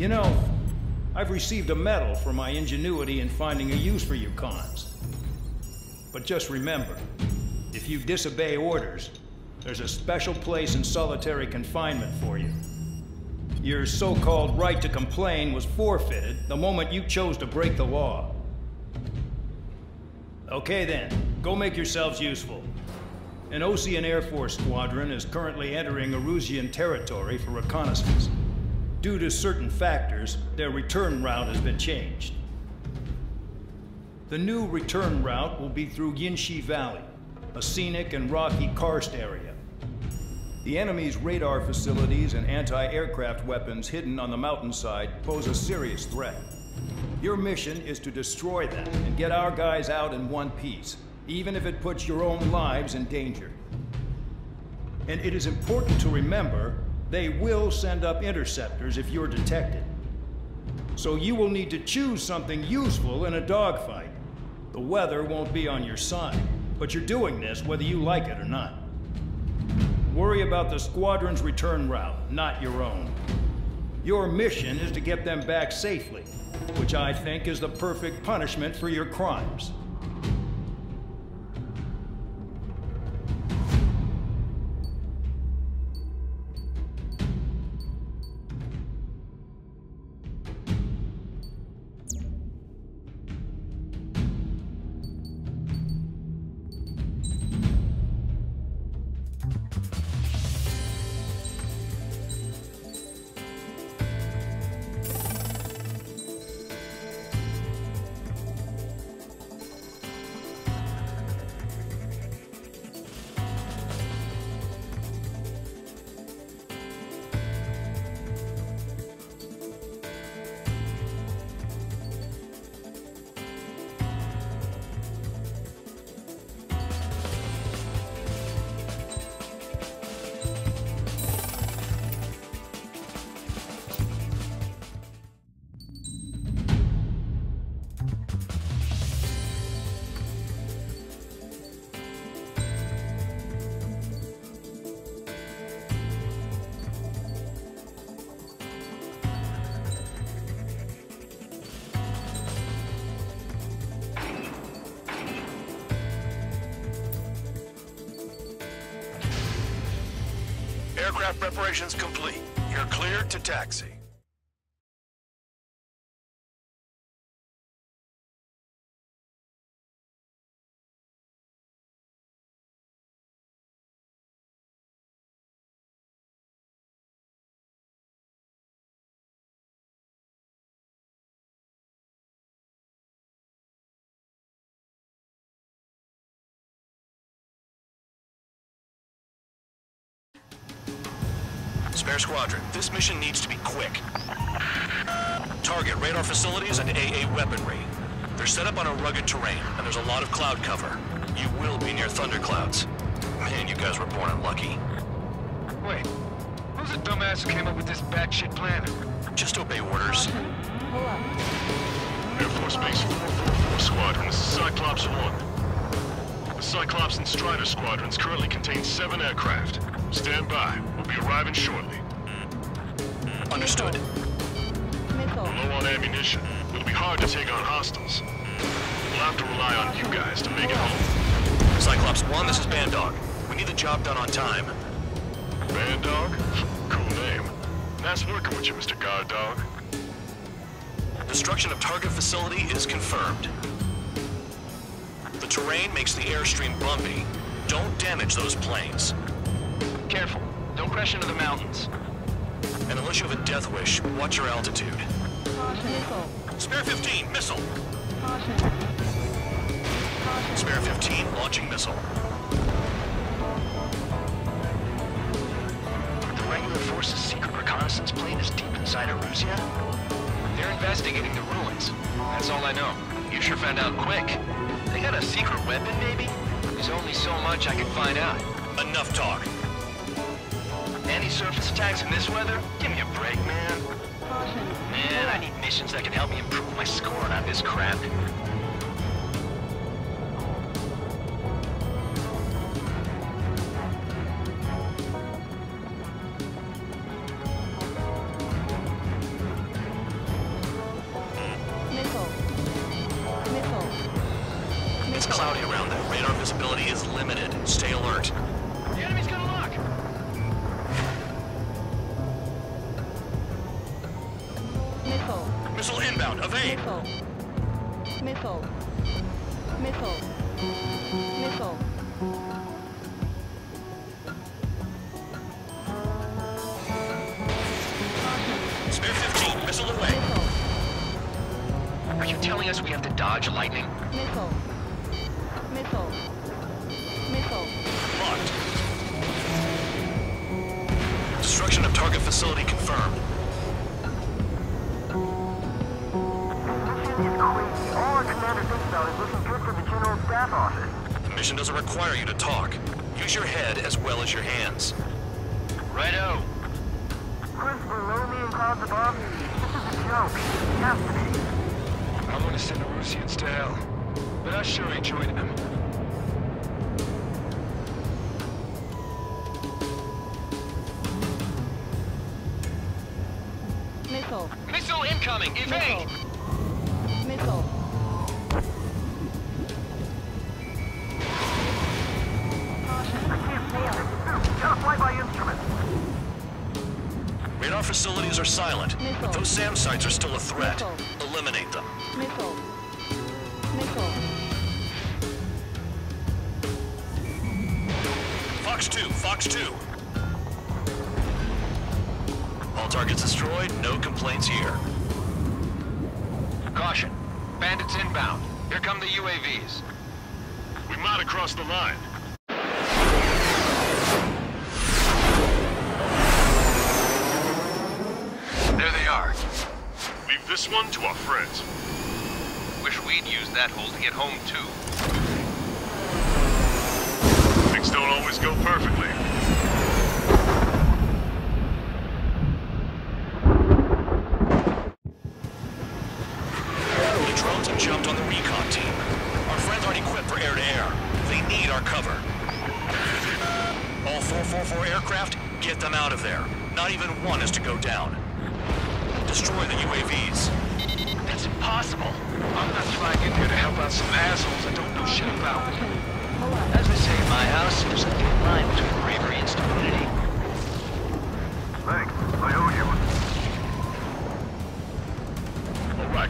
You know, I've received a medal for my ingenuity in finding a use for you cons. But just remember, if you disobey orders, there's a special place in solitary confinement for you. Your so-called right to complain was forfeited the moment you chose to break the law. Okay then, go make yourselves useful. An Ocean Air Force squadron is currently entering Erusian territory for reconnaissance. Due to certain factors, their return route has been changed. The new return route will be through Yinshi Valley, a scenic and rocky karst area. The enemy's radar facilities and anti-aircraft weapons hidden on the mountainside pose a serious threat. Your mission is to destroy them and get our guys out in one piece, even if it puts your own lives in danger. And it is important to remember, they will send up interceptors if you're detected. So you will need to choose something useful in a dogfight. The weather won't be on your side, but you're doing this whether you like it or not. Worry about the squadron's return route, not your own. Your mission is to get them back safely, which I think is the perfect punishment for your crimes. Aircraft preparations complete. You're cleared to taxi. Mission needs to be quick. Target radar facilities and AA weaponry. They're set up on a rugged terrain, and there's a lot of cloud cover. You will be near thunderclouds. Man, you guys were born unlucky. Wait, who's the dumbass who came up with this batshit plan? Just obey orders. Air Force Base 444 Squadron, this is Cyclops 1. The Cyclops and Strider squadrons currently contain seven aircraft. Stand by. We'll be arriving shortly. Understood. We're low on ammunition. It'll be hard to take on hostiles. We'll have to rely on you guys to make it home. Cyclops 1, this is Bandog. We need the job done on time. Bandog? Cool name. Nice working with you, Mr. Guard Dog. Destruction of target facility is confirmed. The terrain makes the airstream bumpy. Don't damage those planes. Careful, don't crash into the mountains. And unless you have a death wish, watch your altitude. Missile. Spare 15, missile. Caution. Spare 15, launching missile. The regular force's secret reconnaissance plane is deep inside Erusia? They're investigating the ruins. That's all I know. You sure found out quick. They got a secret weapon, maybe? There's only so much I can find out. Enough talk. Anti-surface attacks in this weather? Give me a break, man. Man, I need missions that can help me improve my score on this crap. Inbound. Evade. Missile. Clouds above? This is a joke. It has to be. I want to send the Rusians to hell, but I sure ain't joining them. Missile. Missile incoming! Evade! Missile. Silent, Missile. those SAM sites are still a threat. Missile. Eliminate them. Missile. Missile. Fox 2, Fox 2. All targets destroyed, no complaints here. Caution. Bandits inbound. Here come the UAVs. We might have crossed the line. This one to our friends. Wish we'd used that hole to get home, too. Things don't always go perfectly.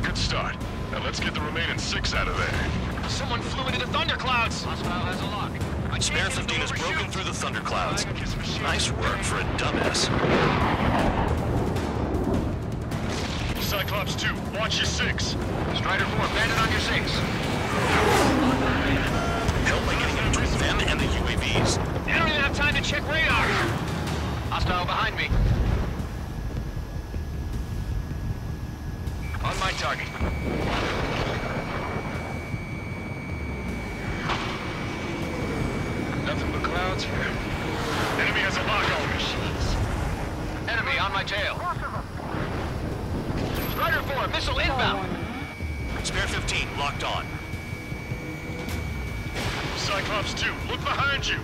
Good start. Now let's get the remaining six out of there. Someone flew into the thunderclouds! Hostile has a lock. I Spare 15 has broken overshoot. through the thunderclouds. Nice work for a dumbass. Cyclops 2, watch your six. Strider 4, bandit on your six. Help by getting in between them and the UAVs. I don't even have time to check radar. Hostile behind me. On my target. Nothing but clouds here. Enemy has a lock on me. Enemy on my tail. Strider 4, missile inbound. Spare 15 locked on. Cyclops 2, look behind you.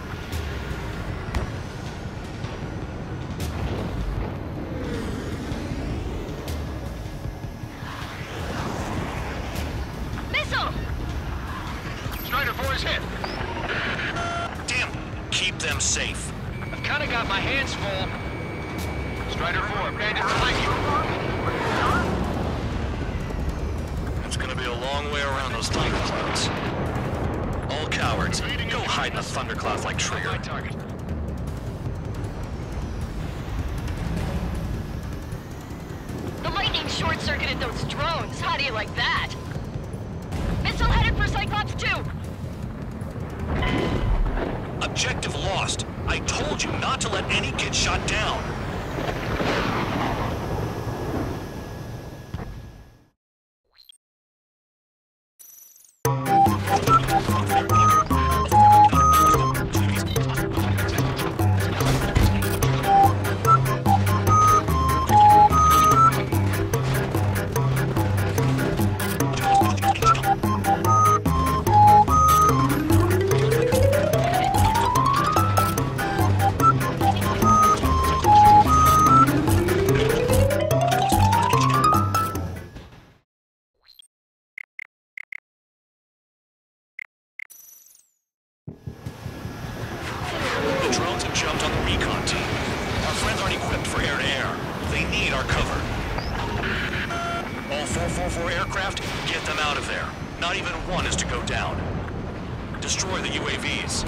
Destroy the UAVs.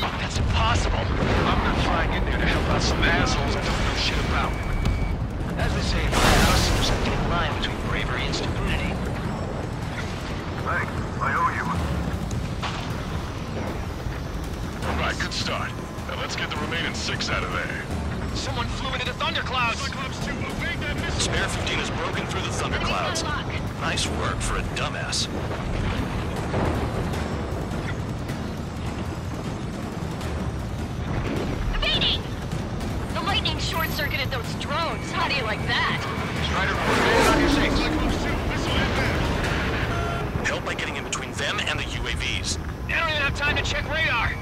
That's impossible. I'm gonna try and there to help out some assholes I don't know shit about. As they say in my house, there's a thin line between bravery and stupidity. Thanks. I owe you. All right, good start. Now let's get the remaining six out of there. Someone flew into the thunderclouds! Cyclops 2, evade that missile! Spare 15 has broken through the thunderclouds. Nice work for a dumbass. Short-circuited those drones. How do you like that? Strider, on your six. Cyclops 2, missile inbound! Help by getting in between them and the UAVs. I don't even have time to check radar.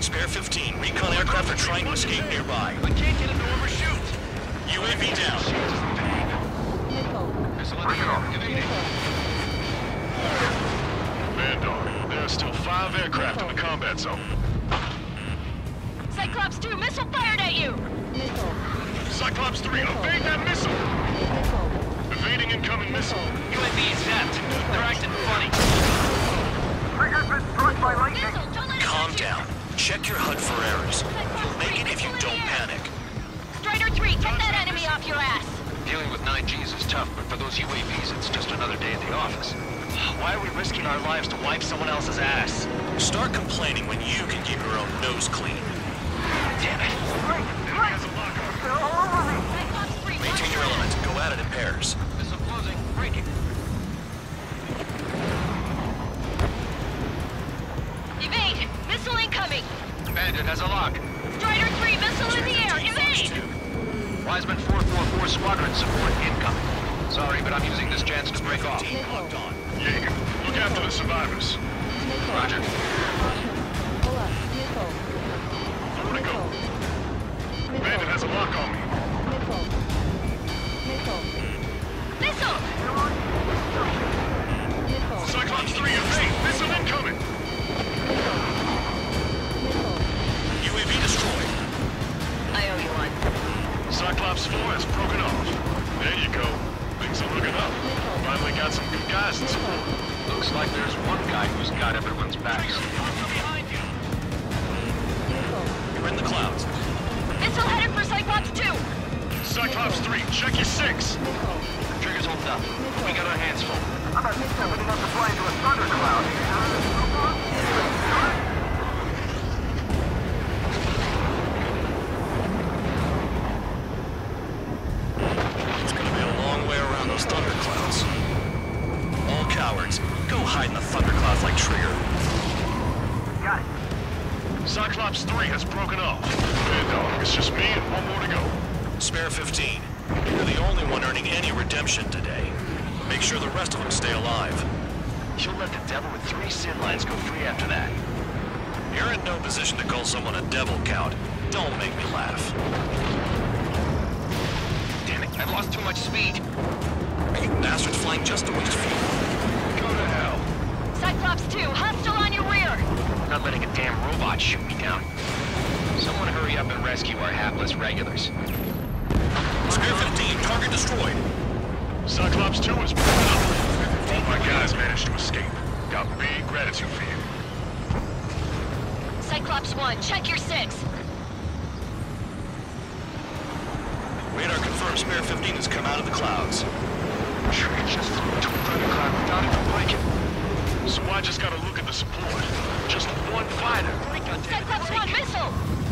Spare 15, recon aircraft are trying to escape nearby. I can't get him to overshoot. UAV down. Missile. Missile in the air. Evading. Bandog, there are still five aircraft in the combat zone. Cyclops 2, missile fired at you! Missile. Cyclops 3, evade that missile! Missile. Evading incoming missile. UAV is zapped. They're acting funny. Trigger's been struck by lightning. Missile, don't let it Calm down. Check your HUD for errors. You'll make it if you don't panic. Strider 3, take that enemy off your ass! Dealing with 9Gs is tough, but for those UAVs, it's just another day at the office. Why are we risking our lives to wipe someone else's ass? Start complaining when you can keep your own nose clean. Go at it in pairs. Missile closing. Breaking. Evade! Missile incoming! Bandit has a lock. Strider 3, missile in the air! Evade! Wiseman 444 squadron support incoming. Sorry, but I'm using this chance to break off. Locked on. Jaeger, look after the survivors. Roger. Pull up. Missile. Nowhere to go. Bandit has a lock on me. Missile. Cyclops 3, evade! Missile incoming! UAV destroyed. I owe you one. Cyclops 4 has broken off. There you go. Things are looking up. Finally got some good guys in support. Looks like there's one guy who's got everyone's backs. You're in the clouds. Missile headed for Cyclops 2! Cyclops 3, check your 6! Triggers hold up. We got our hands full. I'm not stepping enough to fly into a thundercloud. Letting a damn robot shoot me down. Someone hurry up and rescue our hapless regulars. Spare 15, target destroyed. Cyclops 2 is broken up. All my guys managed to escape. Got big gratitude for you. Cyclops 1, check your 6. Radar confirms Spare 15 has come out of the clouds. Trigger just flew into a thundercloud without even breaking. So I just gotta look at the support. Just one fighter. Cyclops 1, missile!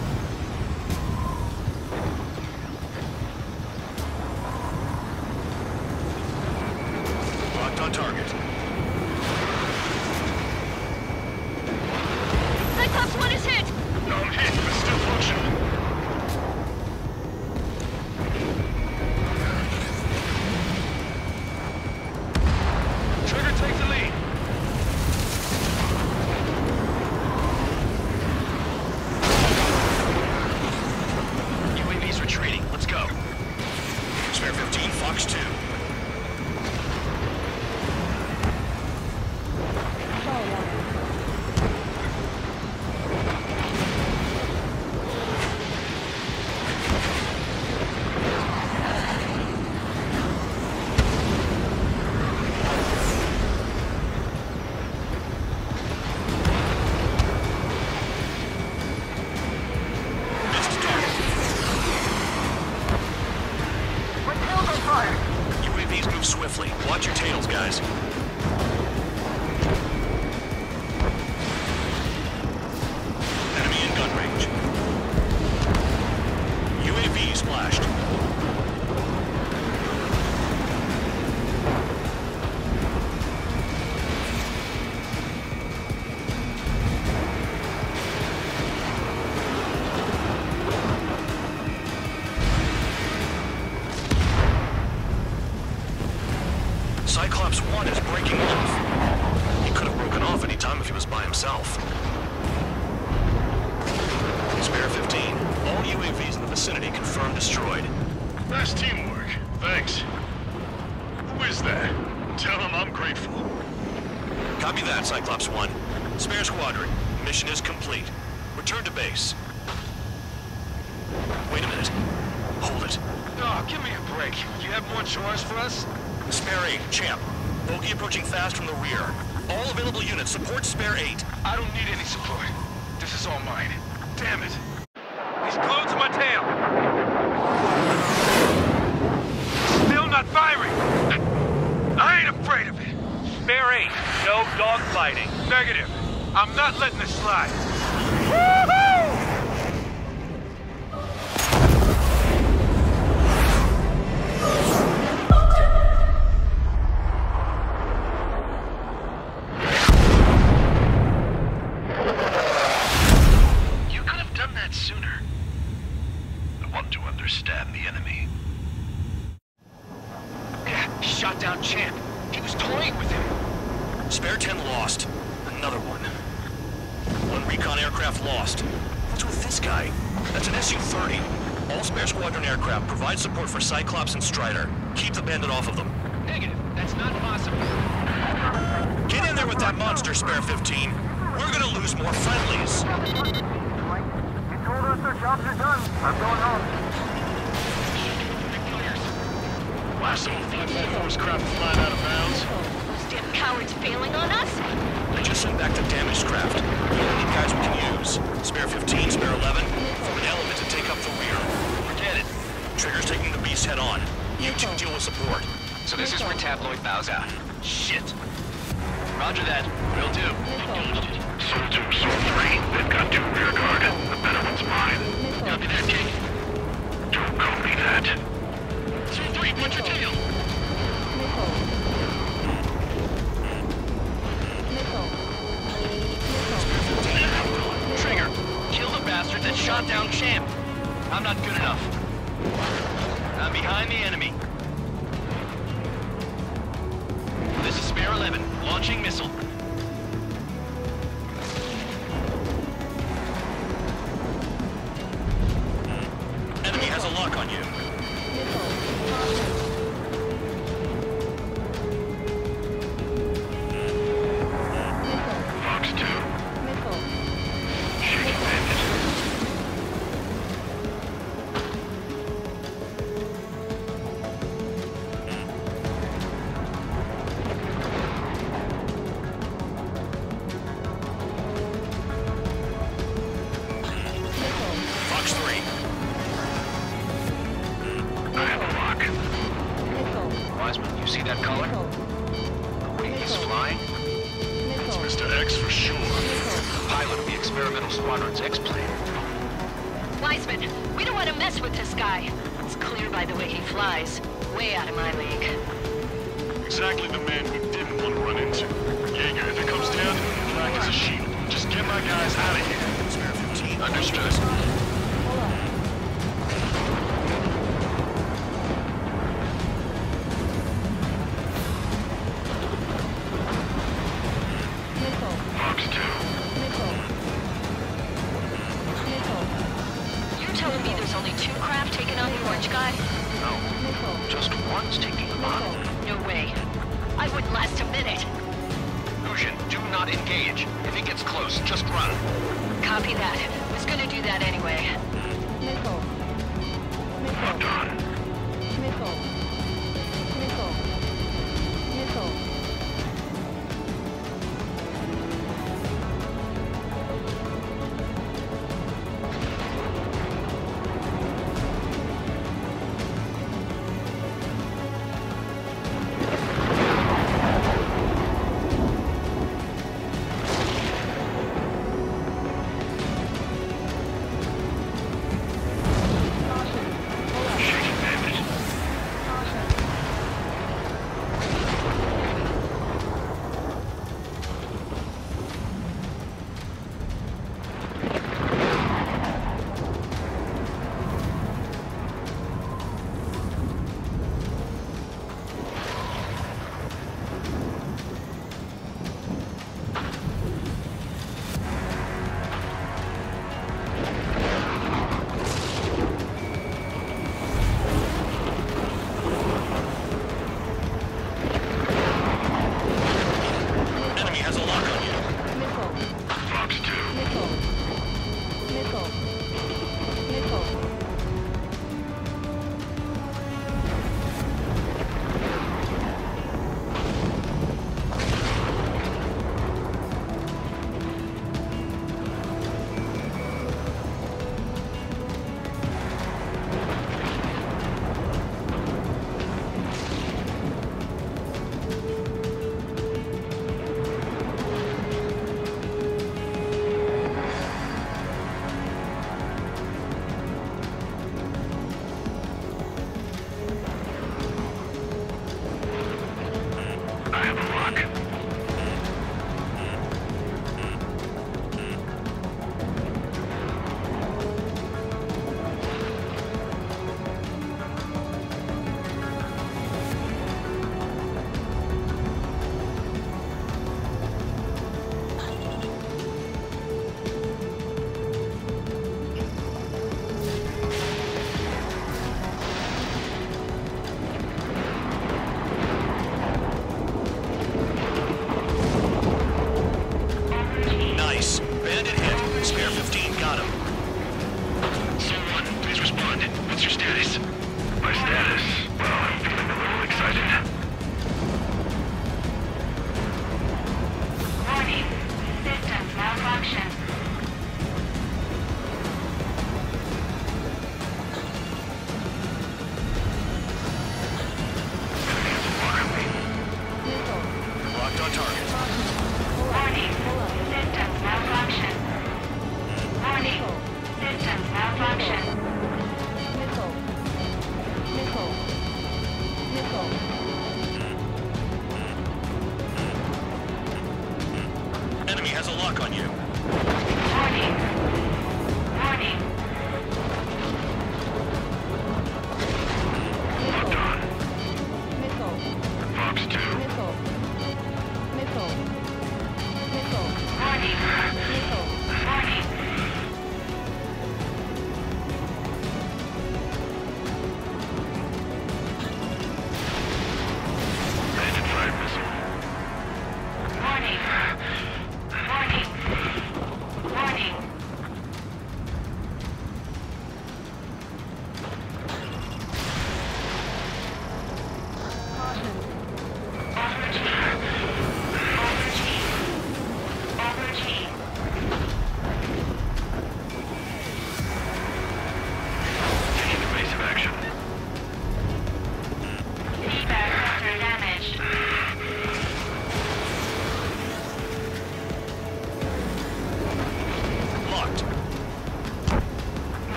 Oh, give me a break. You have more chores for us? Spare 8, Champ. Bogey approaching fast from the rear. All available units support Spare 8. I don't need any support. This is all mine. Damn it. He's glued to my tail. Still not firing. I ain't afraid of it. Spare 8, no dogfighting. Negative. I'm not letting this slide. Aircraft lost. What's with this guy? That's an Su-30. All Spare Squadron aircraft provide support for Cyclops and Strider. Keep the bandit off of them. Negative. That's not possible. Get in there with that monster, Spare 15. We're gonna lose more friendlies. You told us their jobs are done. I'm going home. Last of them Flight Force craft flying out of bounds. Those damn cowards bailing on us? I just sent back the damaged craft. We only need guys we can use. Spare 15, Spare 11, form an element to take up the rear. Forget it. Trigger's taking the beast head on. You two deal with support. So this is where Tabloid bows out. Shit. Roger that. Will do. Sol 2, Sol 3. They've got two rear guard. The better one's mine. Copy that, King. Flies. Way out of my league. Exactly the man we didn't want to run into. Jaeger, if it comes down, black as a shield. Just get my guys out of here. Spare 15. Understood. Fox 2. You're telling me there's only two craft taking on the orange guy? Just one's taking them on. No way. I wouldn't last a minute. Lucian, do not engage. If it gets close, just run. Copy that. Was gonna do that anyway.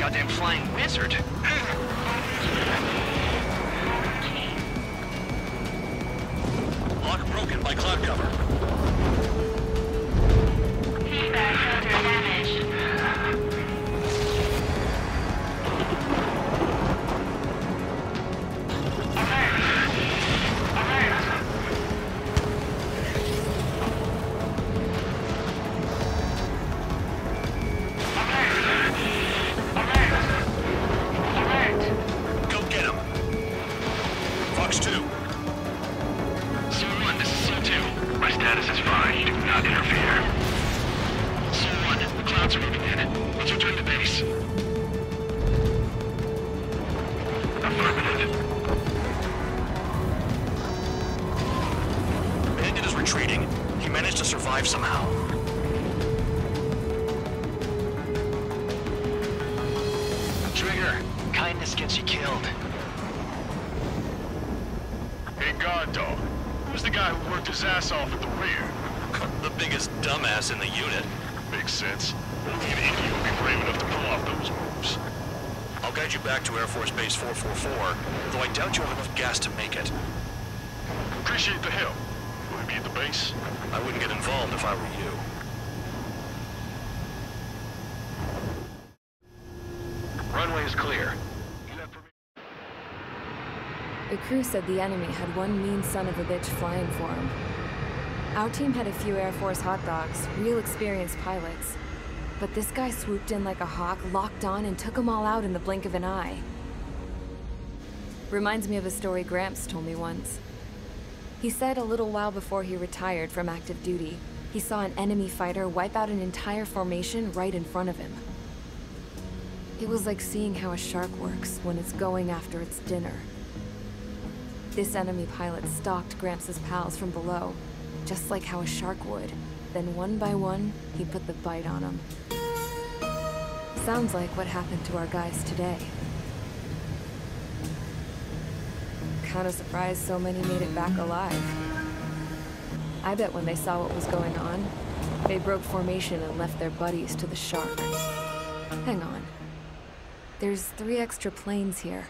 goddamn flying wizard. I wouldn't get involved if I were you. Runway is clear. The crew said the enemy had one mean son of a bitch flying for him. Our team had a few Air Force hot dogs, real experienced pilots. But this guy swooped in like a hawk, locked on, and took them all out in the blink of an eye. Reminds me of a story Gramps told me once. He said a little while before he retired from active duty, he saw an enemy fighter wipe out an entire formation right in front of him. It was like seeing how a shark works when it's going after its dinner. This enemy pilot stalked Gramps' pals from below, just like how a shark would. Then one by one, he put the bite on them. Sounds like what happened to our guys today. Kinda surprised so many made it back alive. I bet when they saw what was going on, they broke formation and left their buddies to the shark. Hang on. There's three extra planes here.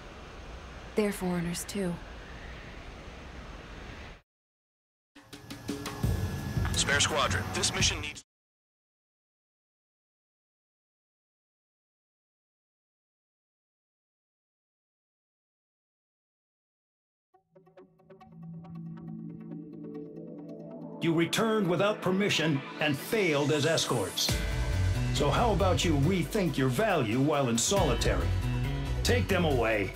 They're foreigners too. Spare squadron, this mission needs... You returned without permission and failed as escorts. So how about you rethink your value while in solitary? Take them away.